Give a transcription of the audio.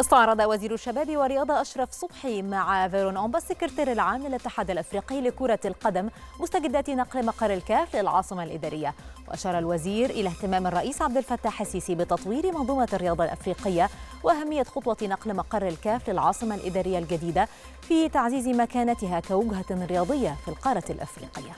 استعرض وزير الشباب والرياضة أشرف صبحي مع فيرون أومبا السكرتير العام للاتحاد الأفريقي لكرة القدم مستجدات نقل مقر الكاف للعاصمة الإدارية. وأشار الوزير إلى اهتمام الرئيس عبد الفتاح السيسي بتطوير منظومة الرياضة الأفريقية وأهمية خطوة نقل مقر الكاف للعاصمة الإدارية الجديدة في تعزيز مكانتها كوجهة رياضية في القارة الأفريقية.